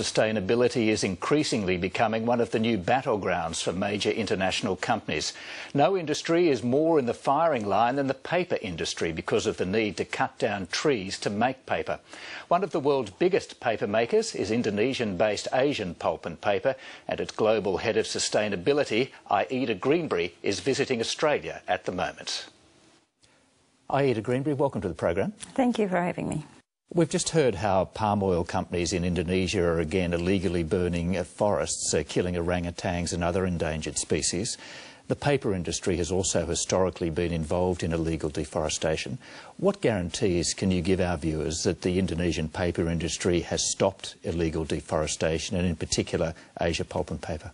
sustainability is increasingly becoming one of the new battlegrounds for major international companies. No industry is more in the firing line than the paper industry because of the need to cut down trees to make paper. One of the world's biggest paper makers is Indonesian-based Asian Pulp and Paper, and its global head of sustainability, Aida Greenbury, is visiting Australia at the moment. Aida Greenbury, welcome to the program. Thank you for having me. We've just heard how palm oil companies in Indonesia are again illegally burning forests, uh, killing orangutans and other endangered species. The paper industry has also historically been involved in illegal deforestation. What guarantees can you give our viewers that the Indonesian paper industry has stopped illegal deforestation and in particular Asia pulp and paper?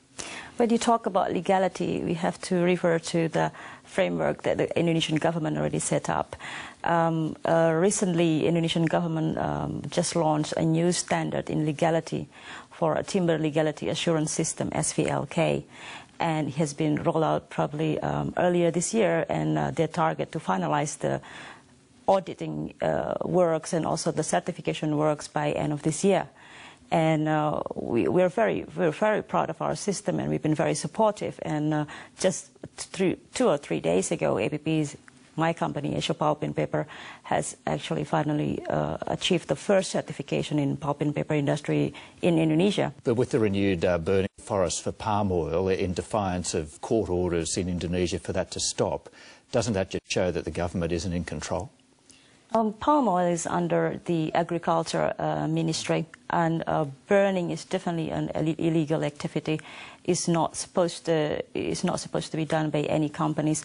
When you talk about legality, we have to refer to the framework that the Indonesian government already set up. Um, uh, recently, Indonesian government um, just launched a new standard in legality for a timber legality assurance system, SVLK and has been rolled out probably um, earlier this year, and uh, their target to finalize the auditing uh, works and also the certification works by end of this year. And uh, we, are very, we're very proud of our system, and we've been very supportive. And uh, just three, two or three days ago, APP's my company, Asia Pulp and Paper, has actually finally uh, achieved the first certification in pulp and paper industry in Indonesia. But with the renewed uh, burning forests for palm oil in defiance of court orders in Indonesia for that to stop, doesn't that just show that the government isn't in control? Um, palm oil is under the agriculture uh, ministry, and uh, burning is definitely an illegal activity. It's not supposed to. It's not supposed to be done by any companies.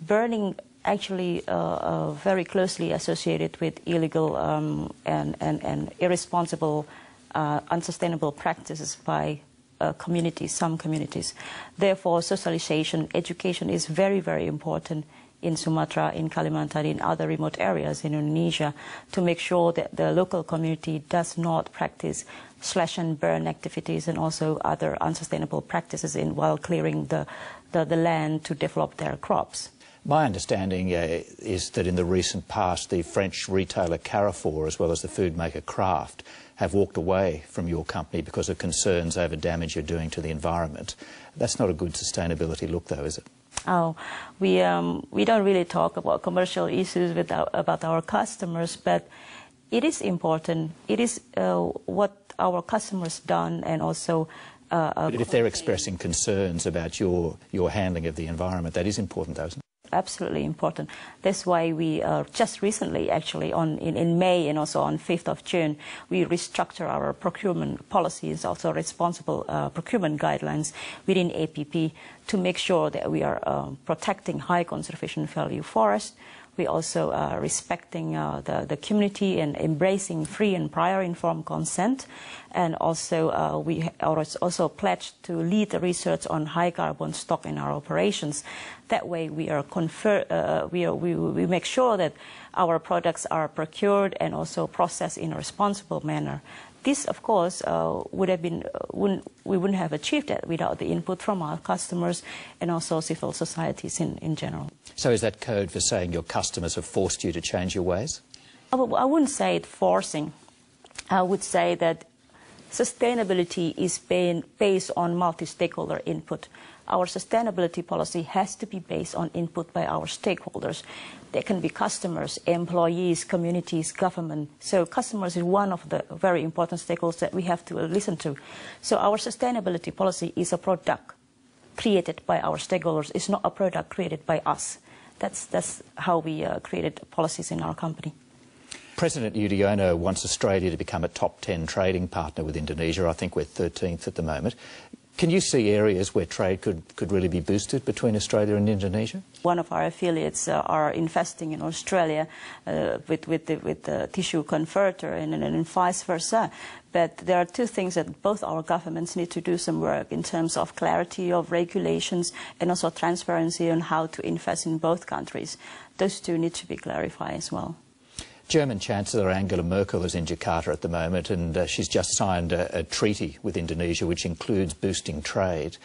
Burning actually uh, uh, very closely associated with illegal um, and, and, and, irresponsible, uh, unsustainable practices by uh, communities, some communities. Therefore, socialization, education is very, very important in Sumatra, in Kalimantan, in other remote areas in Indonesia to make sure that the local community does not practice slash and burn activities and also other unsustainable practices in, while clearing the, the, the land to develop their crops. My understanding uh, is that in the recent past, the French retailer Carrefour, as well as the food maker Kraft, have walked away from your company because of concerns over damage you're doing to the environment. That's not a good sustainability look, though, is it? Oh, we um, we don't really talk about commercial issues with our, about our customers, but it is important. It is uh, what our customers done, and also. Uh, but if they're expressing concerns about your your handling of the environment, that is important, though, isn't it? Absolutely important. That's why we uh, just recently, actually, on in, in, May and also on 5th of June, we restructure our procurement policies, also responsible uh, procurement guidelines within APP to make sure that we are uh, protecting high conservation value forests, we also are uh, respecting uh, the, the community and embracing free and prior informed consent. And also, uh, we also pledged to lead the research on high carbon stock in our operations. That way, we are confer uh, we, are, we, we make sure that our products are procured and also processed in a responsible manner. This, of course, uh, would have been, uh, wouldn't, we wouldn't have achieved that without the input from our customers and also civil societies in, in general. So is that code for saying your customers have forced you to change your ways? I wouldn't say it forcing. I would say that sustainability is based on multi-stakeholder input. Our sustainability policy has to be based on input by our stakeholders. They can be customers, employees, communities, government. So customers is one of the very important stakeholders that we have to listen to. So our sustainability policy is a product created by our stakeholders. It's not a product created by us. That's, that's how we uh, created policies in our company. President Yudhoyono wants Australia to become a top 10 trading partner with Indonesia. I think we're 13th at the moment. Can you see areas where trade could, could really be boosted between Australia and Indonesia? One of our affiliates uh, are investing in Australia uh, with, with, the, with the tissue converter and, and, and vice versa. But there are two things that both our governments need to do some work in terms of clarity of regulations and also transparency on how to invest in both countries. Those two need to be clarified as well. German Chancellor Angela Merkel is in Jakarta at the moment and uh, she's just signed a, a, treaty with Indonesia which includes boosting trade.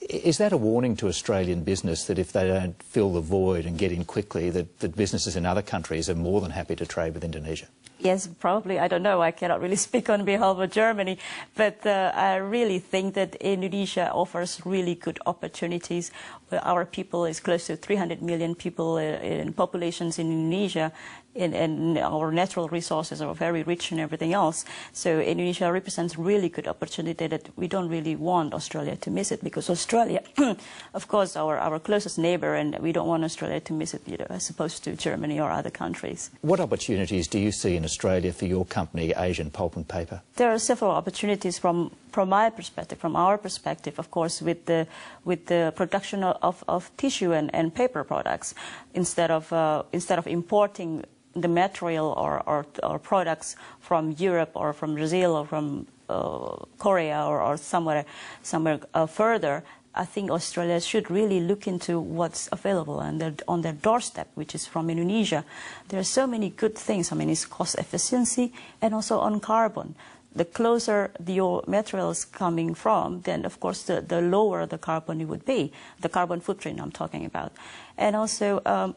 Is that a warning to Australian business that if they don't fill the void and get in quickly, that, that businesses in other countries are more than happy to trade with Indonesia? Yes, probably. I don't know. I cannot really speak on behalf of Germany, but uh, I really think that Indonesia offers really good opportunities. Our people is close to 300 million people uh, in populations in Indonesia, and, and, our natural resources are very rich and everything else. So Indonesia represents really good opportunity that we don't really want Australia to miss it because Australia, of course, our, our closest neighbor, and we don't want Australia to miss it, you know, as opposed to Germany or other countries. What opportunities do you see in Australia for your company, Asian Pulp and Paper? There are several opportunities from, from my perspective, from our perspective, of course, with the, with the production of, of tissue and, and paper products. Instead of, uh, instead of importing the material or, or, or, products from Europe or from Brazil or from uh, Korea or, or, somewhere, somewhere uh, further, I think Australia should really look into what's available their, on their doorstep, which is from Indonesia. There are so many good things. I mean, it's cost efficiency and also on carbon. The closer the material is coming from, then of course the, the lower the carbon it would be, the carbon footprint I'm talking about. And also um,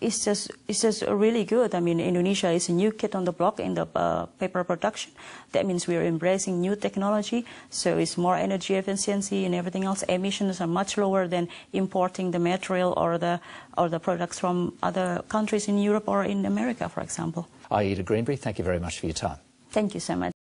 it's just it's just really good. I mean, Indonesia is a new kid on the block in the uh, paper production. That means we are embracing new technology, so it's more energy efficiency and everything else. Emissions are much lower than importing the material or the or the products from other countries in Europe or in America, for example. Aida Greenbury, thank you very much for your time. Thank you so much.